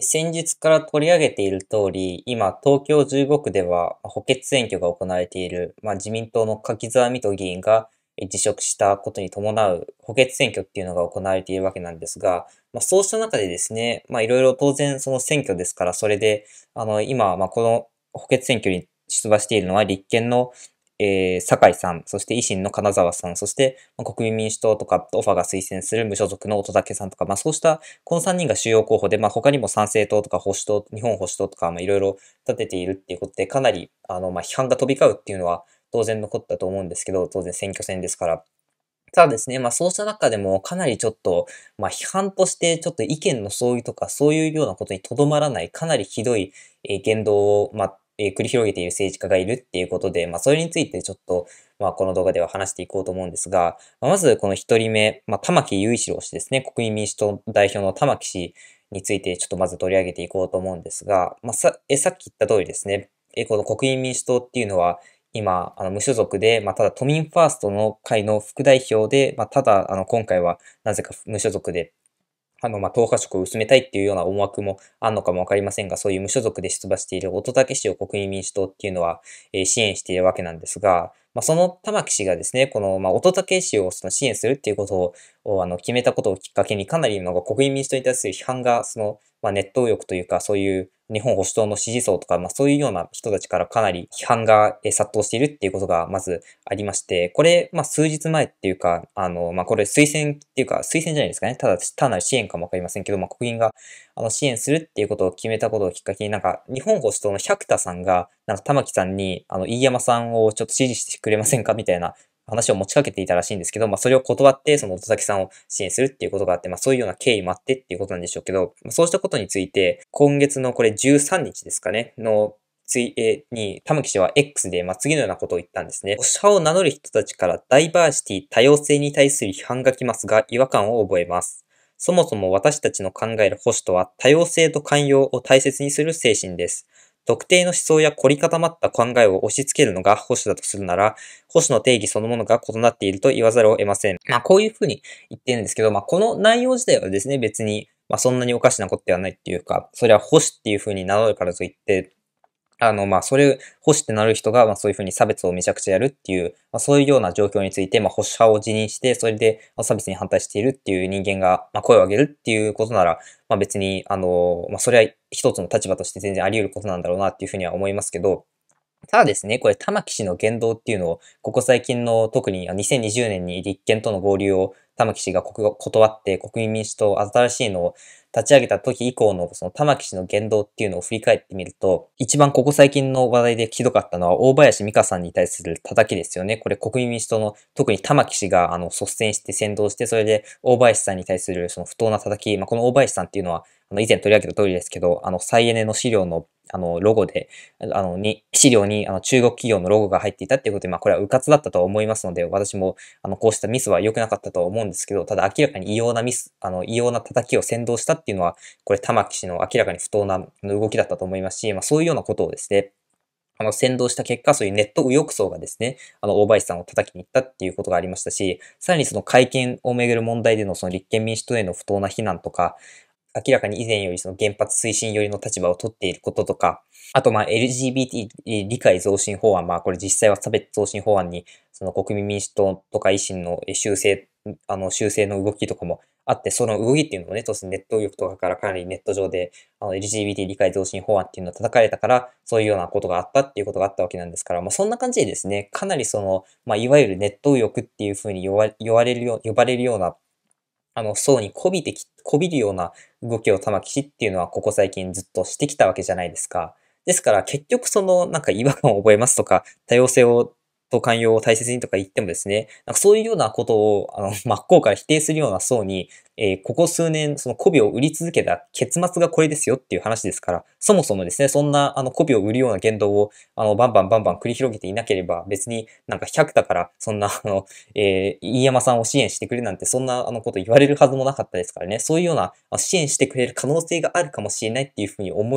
先日から取り上げている通り、今、東京15区では補欠選挙が行われている、まあ、自民党の柿沢水戸議員が辞職したことに伴う補欠選挙っていうのが行われているわけなんですが、まあ、そうした中でですね、まあ、いろいろ当然その選挙ですから、それで、あの、今、ま、この補欠選挙に出馬しているのは立憲のえー、酒井さん、そして維新の金沢さん、そして、まあ、国民民主党とかオファーが推薦する無所属の乙武さんとか、まあそうしたこの3人が主要候補で、まあ他にも参政党とか保守党、日本保守党とか、まあいろいろ立てているっていうことで、かなり、あの、まあ批判が飛び交うっていうのは当然残ったと思うんですけど、当然選挙戦ですから。ただですね、まあそうした中でもかなりちょっと、まあ批判としてちょっと意見の相違とかそういうようなことにとどまらないかなりひどい、えー、言動を、まあえ繰り広げている政治家がいるっていうことで、まあ、それについてちょっと、まあ、この動画では話していこうと思うんですが、まあ、まずこの一人目、まあ、玉木雄一郎氏ですね、国民民主党代表の玉木氏についてちょっとまず取り上げていこうと思うんですが、まあ、さ、え、さっき言った通りですね、え、この国民民主党っていうのは、今、あの、無所属で、まあ、ただ都民ファーストの会の副代表で、まあ、ただ、あの、今回はなぜか無所属であの、まあ、党派色を薄めたいっていうような思惑もあんのかもわかりませんが、そういう無所属で出馬している乙武氏を国民民主党っていうのは、えー、支援しているわけなんですが、まあ、その玉木氏がですね、この、まあ、乙武氏をその支援するっていうことを、あの、決めたことをきっかけに、かなりの国民民主党に対する批判が、その、まあ、ネット右翼というか、そういう日本保守党の支持層とか、まあそういうような人たちからかなり批判が殺到しているっていうことがまずありまして、これ、まあ数日前っていうか、あの、まあこれ推薦っていうか、推薦じゃないですかね。ただ単なる支援かもわかりませんけど、まあ国民があの支援するっていうことを決めたことをきっかけになんか、日本保守党の百田さんが、なんか玉木さんに、あの、飯山さんをちょっと支持してくれませんかみたいな話を持ちかけていたらしいんですけど、まあそれを断って、その音崎さんを支援するっていうことがあって、まあそういうような経緯もあってっていうことなんでしょうけど、まそうしたことについて、今月のこれ13日ですかね、のつい、えに、玉木氏は X で、まあ、次のようなことを言ったんですね。保守派を名乗る人たちからダイバーシティ、多様性に対する批判が来ますが、違和感を覚えます。そもそも私たちの考える保守とは多様性と寛容を大切にする精神です。特定の思想や凝り固まった考えを押し付けるのが保守だとするなら、保守の定義そのものが異なっていると言わざるを得ません。まあ、こういうふうに言ってるんですけど、まあ、この内容自体はですね、別に、まあ、そんなにおかしなことではないっていうか、それは保守っていうふうに名乗るからといって、あの、まあ、それ、保守ってなる人が、まあ、そういうふうに差別をめちゃくちゃやるっていう、まあ、そういうような状況について、まあ、保守派を辞任して、それで、まあ、差別に反対しているっていう人間が、まあ、声を上げるっていうことなら、まあ、別に、あの、まあ、それは一つの立場として全然あり得ることなんだろうなっていうふうには思いますけど、ただですね、これ、玉木氏の言動っていうのを、ここ最近の特に2020年に立憲との合流を玉木氏が断って国民民主党新しいのを立ち上げた時以降のその玉木氏の言動っていうのを振り返ってみると、一番ここ最近の話題でひどかったのは大林美香さんに対する叩きですよね。これ国民民主党の特に玉木氏があの率先して先導して、それで大林さんに対するその不当な叩き、まあ、この大林さんっていうのはあの以前取り上げた通りですけど、あの再エネの資料のあの、ロゴで、あの、に、資料に、あの、中国企業のロゴが入っていたっていうことで、まあ、これは迂闊だったと思いますので、私も、あの、こうしたミスは良くなかったと思うんですけど、ただ明らかに異様なミス、あの、異様な叩きを先導したっていうのは、これ、玉木氏の明らかに不当な動きだったと思いますし、まあ、そういうようなことをですね、あの、先導した結果、そういうネット右翼層がですね、あの、大林さんを叩きに行ったっていうことがありましたし、さらにその会見をめぐる問題でのその立憲民主党への不当な非難とか、明らかに以前よりその原発推進寄りの立場を取っていることとか、あとまあ LGBT 理解増進法案、まあこれ実際は差別増進法案にその国民民主党とか維新の修正、あの修正の動きとかもあって、その動きっていうのもね、当然ネット右翼とかからかなりネット上であの LGBT 理解増進法案っていうのを叩かれたから、そういうようなことがあったっていうことがあったわけなんですから、まあそんな感じでですね、かなりその、まあいわゆるネット右翼っていうふうに呼ばれるよ、呼ばれるようなあの、層にこびてき、こびるような動きを玉木氏っていうのはここ最近ずっとしてきたわけじゃないですか。ですから結局そのなんか違和感を覚えますとか多様性をと寛容を大切にとか言ってもですね、なんかそういうようなことを、あの、真っ向から否定するような層に、えー、ここ数年、その媚びを売り続けた結末がこれですよっていう話ですから、そもそもですね、そんな、あの、媚びを売るような言動を、あの、バンバンバンバン繰り広げていなければ、別になんか100だから、そんな、あの、えー、飯山さんを支援してくれなんて、そんな、あの、こと言われるはずもなかったですからね、そういうような、支援してくれる可能性があるかもしれないっていうふうに思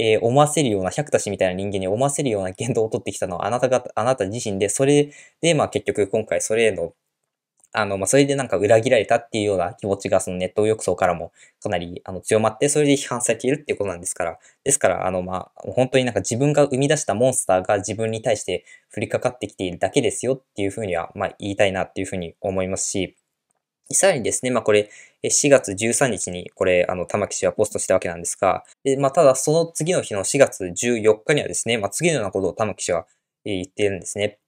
えー、思わせるような、百田氏みたいな人間に思わせるような言動を取ってきたのはあなたが、あなた自身で、それで、まあ結局今回それへの、あの、まあ、それでなんか裏切られたっていうような気持ちがそのネット浴槽からもかなりあの強まって、それで批判されているっていうことなんですから、ですから、あの、まあ、本当になんか自分が生み出したモンスターが自分に対して降りかかってきているだけですよっていうふうには、まあ、言いたいなっていうふうに思いますし、さらにですね、まあこれ、4月13日にこれ、あの、玉木氏はポストしたわけなんですが、でまあただその次の日の4月14日にはですね、まあ次のようなことを玉木氏は言っているんですね。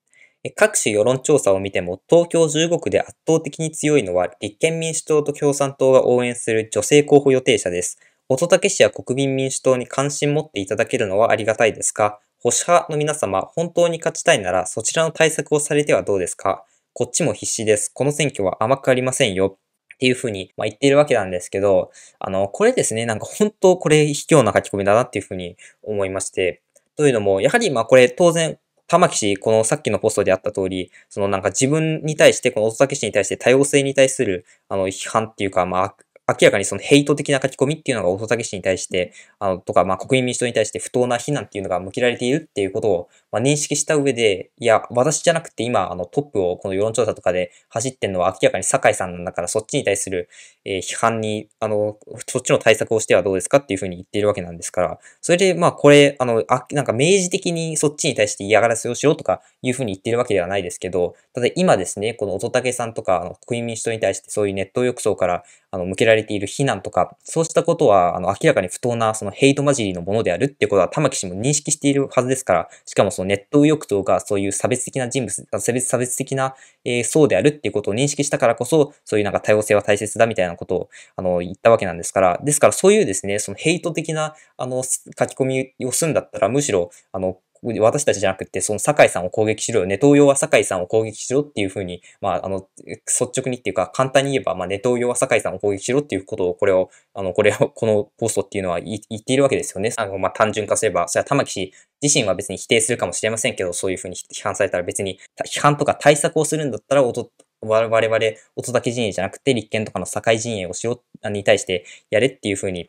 各種世論調査を見ても、東京15区で圧倒的に強いのは、立憲民主党と共産党が応援する女性候補予定者です。乙武氏や国民民主党に関心持っていただけるのはありがたいですが、保守派の皆様、本当に勝ちたいなら、そちらの対策をされてはどうですかこっちも必死です。この選挙は甘くありませんよ。っていうふうに、ま、言っているわけなんですけど、あの、これですね、なんか本当これ卑怯な書き込みだなっていうふうに思いまして、というのも、やはりまあこれ当然玉木氏、このさっきのポストであった通り、そのなんか自分に対して、この乙武氏に対して多様性に対する、あの、批判っていうか、まあ、明らかにそのヘイト的な書き込みっていうのが乙武氏に対して、あの、とか、ま、国民民主党に対して不当な非難っていうのが向けられているっていうことを、ま、認識した上で、いや、私じゃなくて今、あの、トップをこの世論調査とかで走ってるのは明らかに酒井さんなんだから、そっちに対する、え、批判に、あの、そっちの対策をしてはどうですかっていうふうに言っているわけなんですから、それで、ま、これ、あの、あ、なんか明示的にそっちに対して嫌がらせをしろとかいうふうに言ってるわけではないですけど、ただ今ですね、この乙武さんとか、あの、国民民主党に対してそういうネット浴槽から、あの、向けられられている非難とか、そうしたことは、あの、明らかに不当な、そのヘイト混じりのものであるっていうことは、玉木氏も認識しているはずですから、しかもそのネット右翼党がそういう差別的な人物、差別差別的な、えー、層であるっていうことを認識したからこそ、そういうなんか多様性は大切だみたいなことを、あの、言ったわけなんですから、ですからそういうですね、そのヘイト的な、あの、書き込みをするんだったら、むしろ、あの、私たちじゃなくて、その酒井さんを攻撃しろよ。ネトウヨは酒井さんを攻撃しろっていうふうに、まあ、あの、率直にっていうか、簡単に言えば、まあ、ネトウヨは酒井さんを攻撃しろっていうことを、これを、あの、これを、このポストっていうのは言っているわけですよね。あの、まあ、単純化すれば、それは玉木氏自身は別に否定するかもしれませんけど、そういうふうに批判されたら別に、批判とか対策をするんだったら、我々、音だけ陣営じゃなくて、立憲とかの境陣営をしよう、に対してやれっていうふうに、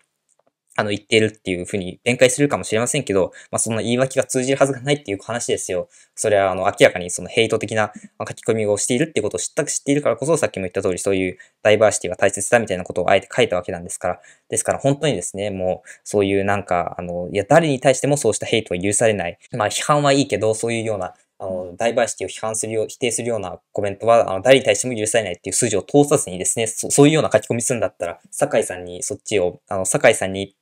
あの、言っているっていうふうに弁解するかもしれませんけど、まあ、そんな言い訳が通じるはずがないっていう話ですよ。それは、あの、明らかにそのヘイト的な書き込みをしているっていうことを知ったく、知っているからこそ、さっきも言った通り、そういうダイバーシティが大切だみたいなことをあえて書いたわけなんですから。ですから、本当にですね、もう、そういうなんか、あの、いや、誰に対してもそうしたヘイトは許されない。まあ、批判はいいけど、そういうような、あの、ダイバーシティを批判するよう、否定するようなコメントは、あの、誰に対しても許されないっていう数字を通さずにですね、そそういうような書き込みするんだったら、酒井さんにそっちを、あの、酒井さんに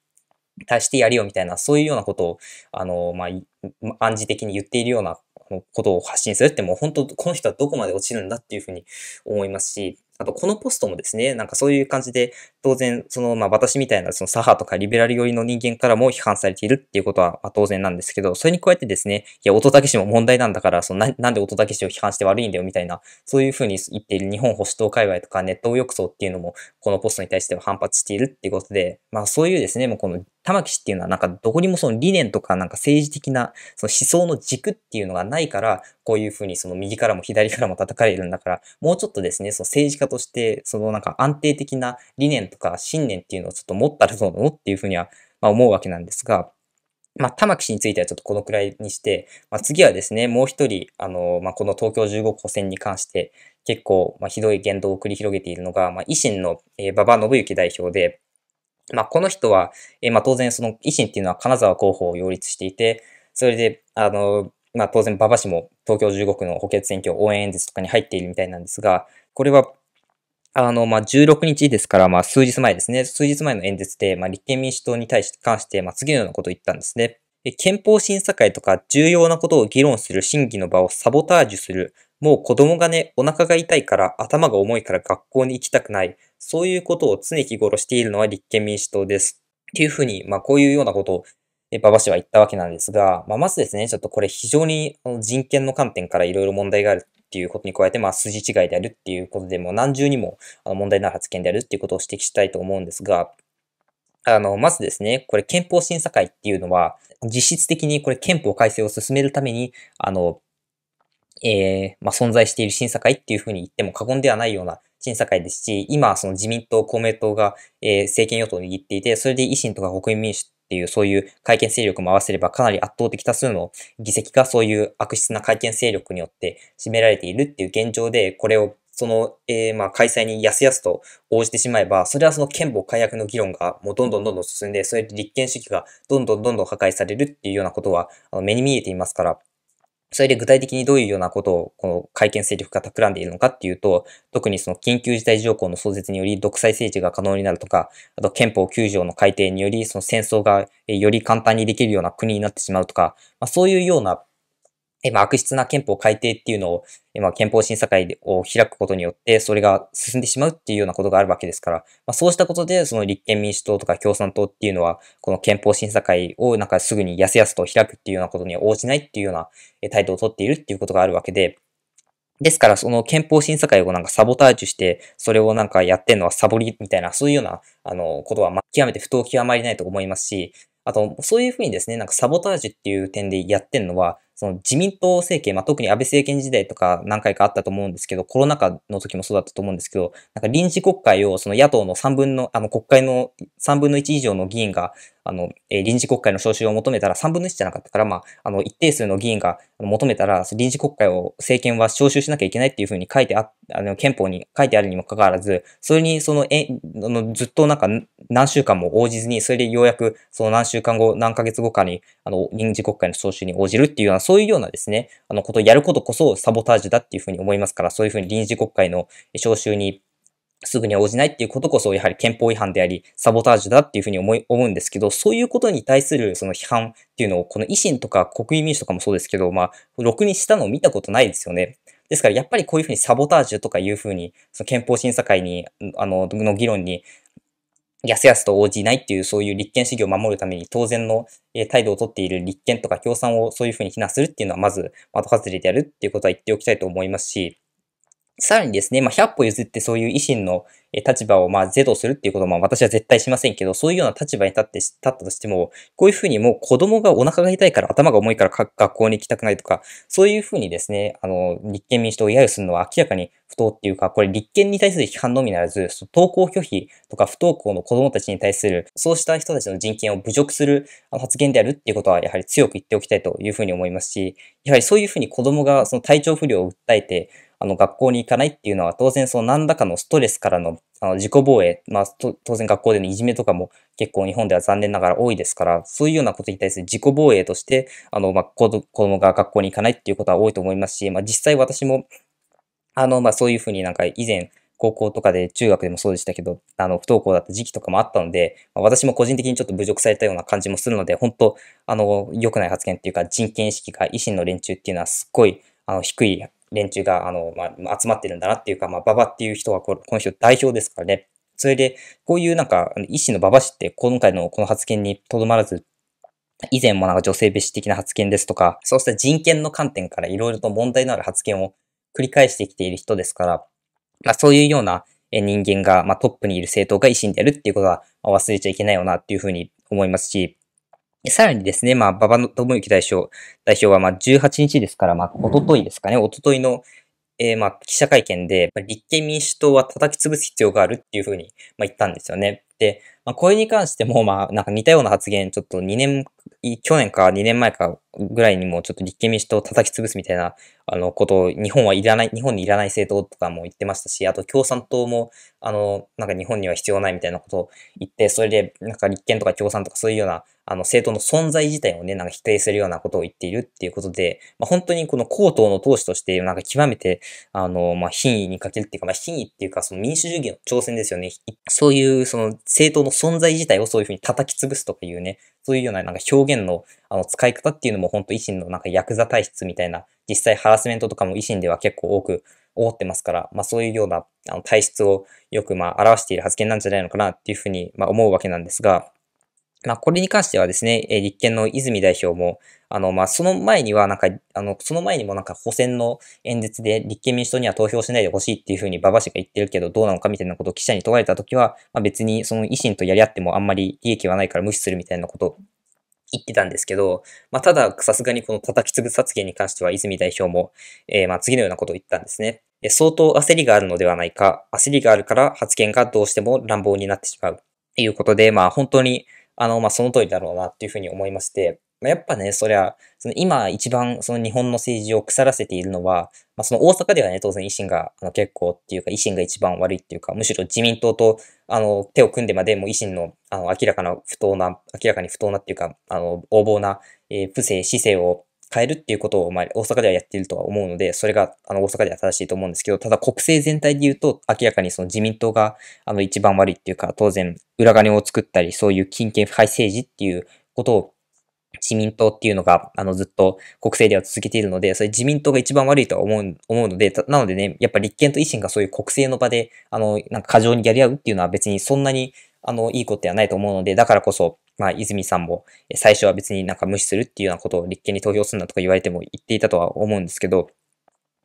対してやるよみたいな、そういうようなことを、あの、まあ、暗示的に言っているようなことを発信するってもう本当、この人はどこまで落ちるんだっていうふうに思いますし、あと、このポストもですね、なんかそういう感じで、当然、その、まあ、私みたいな、その、左派とかリベラル寄りの人間からも批判されているっていうことは、まあ、当然なんですけど、それに加えてですね、いや、乙武氏も問題なんだから、そのな、なんで乙武氏を批判して悪いんだよ、みたいな、そういうふうに言っている日本保守党界隈とかネット右翼層っていうのも、このポストに対しては反発しているっていうことで、まあ、そういうですね、もうこの、玉木氏っていうのはなんかどこにもその理念とかなんか政治的なその思想の軸っていうのがないから、こういうふうにその右からも左からも叩かれるんだから、もうちょっとですね、その政治家として、そのなんか安定的な理念とか信念っていうのをちょっと持ったらどうなのっていうふうには、まあ、思うわけなんですが、まあ、玉木氏についてはちょっとこのくらいにして、まあ、次はですね、もう一人、あの、まあ、この東京15区選に関して、結構、まあ、ひどい言動を繰り広げているのが、まあ、維新の、えー、馬場信之代表で、まあ、この人は、えー、まあ、当然その維新っていうのは金沢候補を擁立していて、それで、あの、まあ、当然馬場氏も東京15区の補欠選挙応援演説とかに入っているみたいなんですが、これはあの、まあ、16日ですから、まあ、数日前ですね。数日前の演説で、まあ、立憲民主党に対して関して、まあ、次のようなことを言ったんですね。憲法審査会とか重要なことを議論する審議の場をサボタージュする。もう子供がね、お腹が痛いから頭が重いから学校に行きたくない。そういうことを常日頃しているのは立憲民主党です。っていうふうに、まあこういうようなことを馬場氏は言ったわけなんですが、まあまずですね、ちょっとこれ非常に人権の観点からいろいろ問題があるっていうことに加えて、まあ、筋違いであるっていうことで、も何重にも問題のある発言であるっていうことを指摘したいと思うんですが、あの、まずですね、これ憲法審査会っていうのは、実質的にこれ憲法改正を進めるために、あの、えー、まあ、存在している審査会っていうふうに言っても過言ではないような審査会ですし、今、その自民党、公明党が、えー、政権与党を握っていて、それで維新とか国民民主っていうそういう会見勢力も合わせればかなり圧倒的多数の議席がそういう悪質な会見勢力によって占められているっていう現状で、これをその、えー、まあ、開催にやすやすと応じてしまえば、それはその憲法改悪の議論がもうどんどんどんどん進んで、それで立憲主義がどんどんどんどん破壊されるっていうようなことは、あの目に見えていますから、それで具体的にどういうようなことを、この改憲勢力が企んでいるのかっていうと、特にその緊急事態条項の創設により独裁政治が可能になるとか、あと憲法9条の改定により、その戦争がより簡単にできるような国になってしまうとか、まあ、そういうようなえまあ、悪質な憲法改定っていうのを、ま憲法審査会を開くことによって、それが進んでしまうっていうようなことがあるわけですから、まあ、そうしたことで、その立憲民主党とか共産党っていうのは、この憲法審査会をなんかすぐにやすやすと開くっていうようなことには応じないっていうような態度をとっているっていうことがあるわけで、ですから、その憲法審査会をなんかサボタージュして、それをなんかやってんのはサボりみたいな、そういうような、あの、ことは、ま、極めて不当極まりないと思いますし、あと、そういうふうにですね、なんかサボタージュっていう点でやってんのは、その自民党政権、まあ、特に安倍政権時代とか何回かあったと思うんですけど、コロナ禍の時もそうだったと思うんですけど、なんか臨時国会をその野党の3分の、あの国会の3分の1以上の議員が、あの、え、臨時国会の招集を求めたら3分の1じゃなかったから、まあ、あの、一定数の議員が求めたら、臨時国会を政権は招集しなきゃいけないっていうふうに書いてあ、あの、憲法に書いてあるにもかかわらず、それにその、え、あのずっとなんか何週間も応じずに、それでようやくその何週間後、何ヶ月後かに、あの、臨時国会の招集に応じるっていうような、そういうようなですね、あの、ことをやることこそサボタージュだっていうふうに思いますから、そういうふうに臨時国会の招集にすぐに応じないっていうことこそ、やはり憲法違反であり、サボタージュだっていうふうに思い、思うんですけど、そういうことに対するその批判っていうのを、この維新とか国民民主とかもそうですけど、まあ、ろくにしたのを見たことないですよね。ですから、やっぱりこういうふうにサボタージュとかいうふうに、その憲法審査会に、あの、の議論に、やすやすと応じないっていう、そういう立憲主義を守るために当然の態度をとっている立憲とか共産をそういうふうに非難するっていうのは、まず、後外れでやるっていうことは言っておきたいと思いますし、さらにですね、まあ、100歩譲ってそういう維新の立場をまあ是とするっていうことも私は絶対しませんけど、そういうような立場に立って、立ったとしても、こういうふうにもう子供がお腹が痛いから頭が重いから学校に行きたくないとか、そういうふうにですね、あの、立憲民主党を揶揄するのは明らかに不当っていうか、これ立憲に対する批判のみならず、登校拒否とか不登校の子供たちに対する、そうした人たちの人権を侮辱する発言であるっていうことは、やはり強く言っておきたいというふうに思いますし、やはりそういうふうに子供がその体調不良を訴えて、あの、学校に行かないっていうのは、当然その何らかのストレスからの、あの、自己防衛、まあ、当然学校でのいじめとかも結構日本では残念ながら多いですから、そういうようなことに対する自己防衛として、あの、まあ、子供が学校に行かないっていうことは多いと思いますし、まあ、実際私も、あの、まあ、そういうふうになんか以前、高校とかで中学でもそうでしたけど、あの、不登校だった時期とかもあったので、まあ、私も個人的にちょっと侮辱されたような感じもするので、本当あの、良くない発言っていうか、人権意識が維新の連中っていうのはすっごい、あの、低い連中が、あの、まあ、集まってるんだなっていうか、まあ、馬場っていう人はこ、この人代表ですからね。それで、こういうなんか、医師の馬場氏って今回のこの発言にとどまらず、以前もなんか女性蔑視的な発言ですとか、そうした人権の観点からいろいろと問題のある発言を繰り返してきている人ですから、まあ、そういうような人間が、まあ、トップにいる政党が維新であるっていうことは忘れちゃいけないよなっていうふうに思いますし、さらにですね、まあ、馬場智之代表、代表は、まあ、18日ですから、まあ、おとといですかね、おとといの、えー、まあ、記者会見で、立憲民主党は叩き潰す必要があるっていうふうに、まあ、言ったんですよね。で、まあ、これに関しても、まあ、なんか似たような発言、ちょっと2年、去年か2年前かぐらいにもちょっと立憲民主党を叩き潰すみたいな、あの、ことを日本はいらない、日本にいらない政党とかも言ってましたし、あと共産党も、あの、なんか日本には必要ないみたいなことを言って、それで、なんか立憲とか共産とかそういうような、あの、政党の存在自体をね、なんか否定するようなことを言っているっていうことで、まあ、本当にこの公党の党首として、なんか極めて、あの、まあ、品位に欠けるっていうか、まあ、品位っていうか、その民主主義の挑戦ですよね。そういう、その政党の存在自体をそういうふうに叩き潰すとかいうね、そういうようななんか表現のあの使い方っていうのも本当維新のなんかヤクザ体質みたいな、実際ハラスメントとかも維新では結構多く思ってますから、まあそういうようなあの体質をよくまあ表している発言なんじゃないのかなっていうふうにまあ思うわけなんですが、まあ、これに関してはですね、え立憲の泉代表も、あの、まあ、その前には、なんか、あの、その前にもなんか補選の演説で立憲民主党には投票しないでほしいっていうふうに馬場氏が言ってるけど、どうなのかみたいなことを記者に問われたときは、まあ、別にその維新とやり合ってもあんまり利益はないから無視するみたいなことを言ってたんですけど、まあ、ただ、さすがにこの叩き潰す発言に関しては、泉代表も、えー、まあ、次のようなことを言ったんですね。相当焦りがあるのではないか、焦りがあるから発言がどうしても乱暴になってしまう。ということで、まあ、本当に、あの、まあ、その通りだろうなっていうふうに思いまして、まあ、やっぱね、そりゃ、その今一番その日本の政治を腐らせているのは、まあ、その大阪ではね、当然維新があの結構っていうか、維新が一番悪いっていうか、むしろ自民党とあの手を組んでまでも維新のあの明らかな不当な、明らかに不当なっていうか、あの横暴な、えー、不正、姿勢を変えるっていうことを、まあ、大阪ではやっているとは思うので、それが、あの、大阪では正しいと思うんですけど、ただ国政全体で言うと、明らかにその自民党が、あの、一番悪いっていうか、当然、裏金を作ったり、そういう金権腐敗政治っていうことを、自民党っていうのが、あの、ずっと国政では続けているので、それ自民党が一番悪いとは思う、思うので、なのでね、やっぱ立憲と維新がそういう国政の場で、あの、なんか過剰にやり合うっていうのは別にそんなに、あの、いいことではないと思うので、だからこそ、まあ、泉さんも最初は別になんか無視するっていうようなことを立憲に投票するなとか言われても言っていたとは思うんですけど、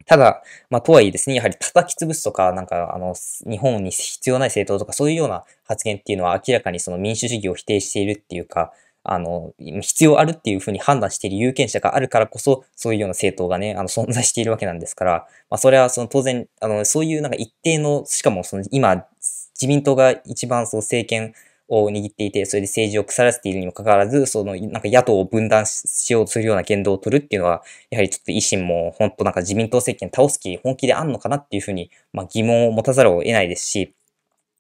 ただ、まあ、とはいえですね、やはり叩き潰すとか、なんか、あの、日本に必要ない政党とか、そういうような発言っていうのは明らかにその民主主義を否定しているっていうか、あの、必要あるっていうふうに判断している有権者があるからこそ、そういうような政党がね、あの、存在しているわけなんですから、まあ、それはその当然、あの、そういうなんか一定の、しかもその今、自民党が一番その政権を握っていて、それで政治を腐らせているにもかかわらず、その、なんか野党を分断しようとするような言動を取るっていうのは、やはりちょっと維新も本当なんか自民党政権倒す気、本気であんのかなっていうふうに、まあ疑問を持たざるを得ないですし、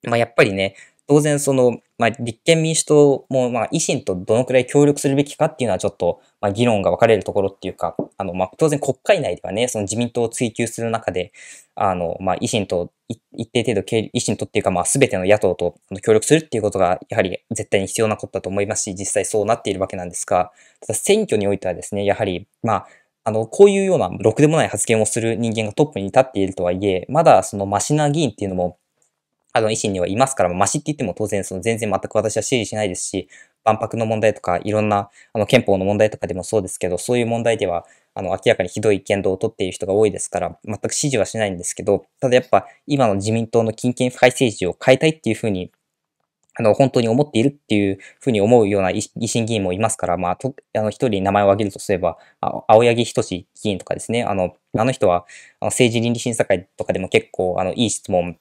まあやっぱりね、当然その、まあ、立憲民主党も、まあ、維新とどのくらい協力するべきかっていうのはちょっと、まあ、議論が分かれるところっていうか、あの、まあ、当然国会内ではね、その自民党を追及する中で、あの、まあ、維新と一定程度、維新とっていうか、まあ、すべての野党と協力するっていうことが、やはり絶対に必要なことだと思いますし、実際そうなっているわけなんですが、ただ選挙においてはですね、やはり、まあ、あの、こういうような、ろくでもない発言をする人間がトップに立っているとはいえ、まだそのマシな議員っていうのも、あの、維新にはいますから、マシって言っても当然、その全然全く私は支持しないですし、万博の問題とか、いろんな、あの、憲法の問題とかでもそうですけど、そういう問題では、あの、明らかにひどい言動をとっている人が多いですから、全く支持はしないんですけど、ただやっぱ、今の自民党の金権腐敗政治を変えたいっていうふうに、あの、本当に思っているっていうふうに思うような維新議員もいますから、まあ、と、あの、一人名前を挙げるとすれば、あ青柳仁議員とかですね、あの、あの人は、あの政治倫理審査会とかでも結構、あの、いい質問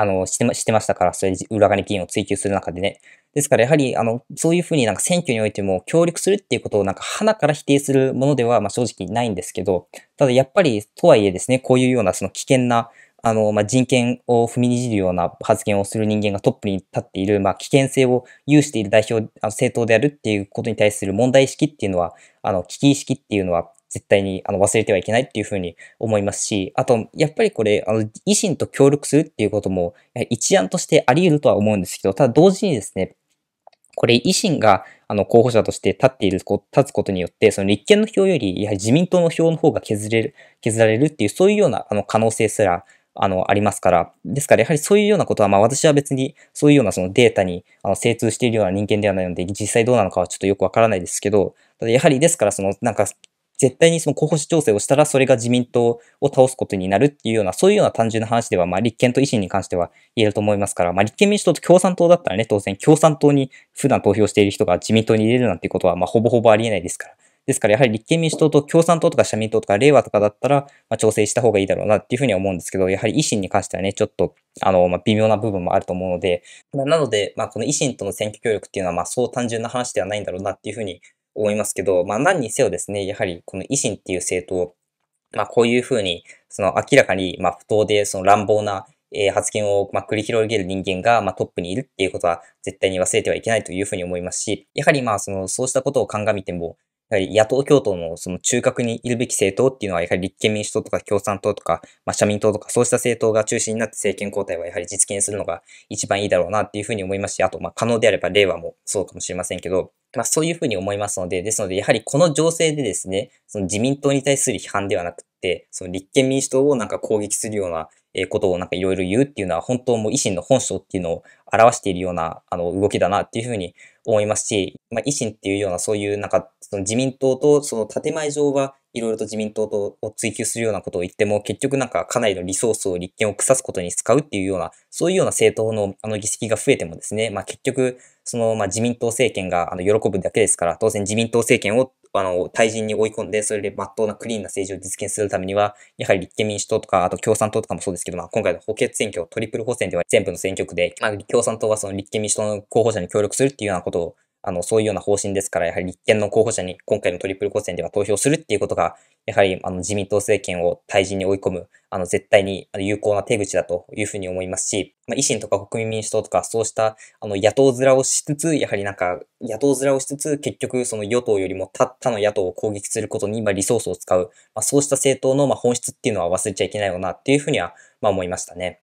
あの、してま、してましたから、それ裏金議員を追及する中でね。ですからやはり、あの、そういうふうになんか選挙においても協力するっていうことをなんか鼻から否定するものでは、まあ正直ないんですけど、ただやっぱり、とはいえですね、こういうようなその危険な、あの、まあ、人権を踏みにじるような発言をする人間がトップに立っている、まあ、危険性を有している代表、あの政党であるっていうことに対する問題意識っていうのは、あの、危機意識っていうのは、絶対にあの忘れてはいけないっていうふうに思いますし、あと、やっぱりこれ、あの、維新と協力するっていうことも、一案としてあり得るとは思うんですけど、ただ同時にですね、これ維新があの候補者として立っている、立つことによって、その立憲の票より、やはり自民党の票の方が削れる、削られるっていう、そういうようなあの可能性すら、あの、ありますから。ですから、やはりそういうようなことは、まあ私は別にそういうようなそのデータにあの精通しているような人間ではないので、実際どうなのかはちょっとよくわからないですけど、ただやはりですから、そのなんか絶対にその候補者調整をしたら、それが自民党を倒すことになるっていうような、そういうような単純な話では、まあ、立憲と維新に関しては言えると思いますから、まあ、立憲民主党と共産党だったらね、当然共産党に普段投票している人が自民党に入れるなんてことは、まあ、ほぼほぼありえないですから。ですから、やはり立憲民主党と共産党とか社民党とか令和とかだったら、まあ、調整した方がいいだろうなっていうふうには思うんですけど、やはり維新に関してはね、ちょっと、あの、まあ、微妙な部分もあると思うので、まあ、なので、まあ、この維新との選挙協力っていうのは、まあ、そう単純な話ではないんだろうなっていうふうに思いますけど、まあ何にせよですね、やはりこの維新っていう政党、まあこういうふうに、その明らかに、まあ不当でその乱暴な、え発言を、ま繰り広げる人間が、まトップにいるっていうことは絶対に忘れてはいけないというふうに思いますし、やはりまあその、そうしたことを鑑みても、やはり野党共闘のその中核にいるべき政党っていうのは、やはり立憲民主党とか共産党とか、ま、社民党とか、そうした政党が中心になって政権交代はやはり実現するのが一番いいだろうなっていうふうに思いますし、あと、ま、可能であれば令和もそうかもしれませんけど、まあ、そういうふうに思いますので、ですので、やはりこの情勢でですね、その自民党に対する批判ではなくて、その立憲民主党をなんか攻撃するようなことをなんかいろいろ言うっていうのは、本当もう維新の本性っていうのを表しているような、あの、動きだなっていうふうに思いますし、まあ、維新っていうようなそういうなんか、その自民党とその建前上はいろいろと自民党とを追求するようなことを言っても、結局なんかかなりのリソースを立憲を腐すことに使うっていうような、そういうような政党のあの議席が増えてもですね、まあ結局、そのまあ自民党政権があの喜ぶだけですから、当然自民党政権をあの、対人に追い込んで、それで真っ当なクリーンな政治を実現するためには、やはり立憲民主党とか、あと共産党とかもそうですけど、まあ、今回の補欠選挙、トリプル補選では全部の選挙区で、まあ、共産党はその立憲民主党の候補者に協力するっていうようなことを、あの、そういうような方針ですから、やはり立憲の候補者に今回のトリプル補選では投票するっていうことが、やはりあの自民党政権を退陣に追い込む、あの、絶対に有効な手口だというふうに思いますし、まあ、維新とか国民民主党とか、そうした、あの、野党面をしつつ、やはりなんか、野党面をしつつ、結局、その与党よりも他他の野党を攻撃することに、まあ、リソースを使う、まあ、そうした政党の、まあ、本質っていうのは忘れちゃいけないよなっていうふうには、まあ、思いましたね。